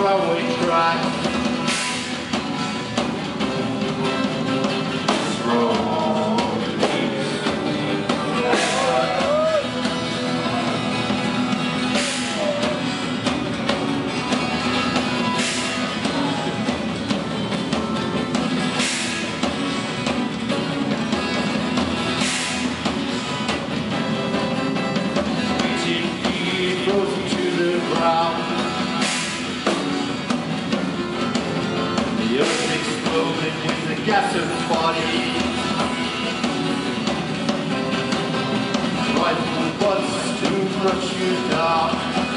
track. TP with the gas of body. Bullets to crush you down.